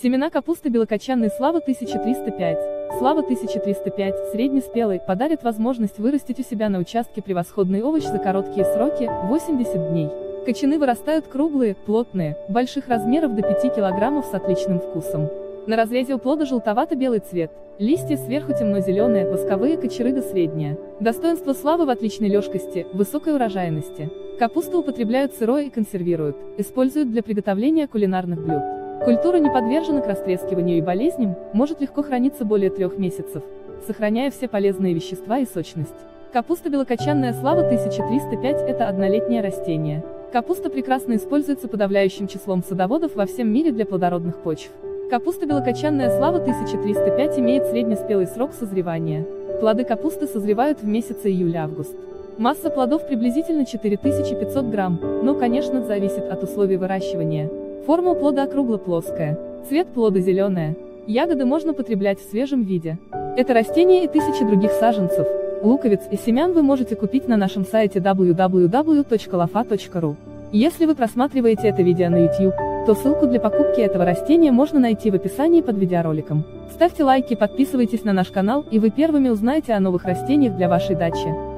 Семена капусты белокочанной Слава 1305. Слава 1305, среднеспелый, подарит возможность вырастить у себя на участке превосходный овощ за короткие сроки, 80 дней. Кочаны вырастают круглые, плотные, больших размеров до 5 кг с отличным вкусом. На разрезе у плода желтовато-белый цвет, листья сверху темно-зеленые, восковые кочерыга средняя. Достоинство славы в отличной легкости, высокой урожайности. Капусту употребляют сырой и консервируют, используют для приготовления кулинарных блюд. Культура не подвержена к растрескиванию и болезням, может легко храниться более трех месяцев, сохраняя все полезные вещества и сочность. Капуста белокочанная слава 1305 – это однолетнее растение. Капуста прекрасно используется подавляющим числом садоводов во всем мире для плодородных почв. Капуста белокочанная слава 1305 имеет среднеспелый срок созревания. Плоды капусты созревают в месяце июль-август. Масса плодов приблизительно 4500 грамм, но, конечно, зависит от условий выращивания. Форма плода округло-плоская. Цвет плода зеленая. Ягоды можно потреблять в свежем виде. Это растение и тысячи других саженцев, луковиц и семян вы можете купить на нашем сайте www.lofa.ru. Если вы просматриваете это видео на YouTube, то ссылку для покупки этого растения можно найти в описании под видеороликом. Ставьте лайки, подписывайтесь на наш канал, и вы первыми узнаете о новых растениях для вашей дачи.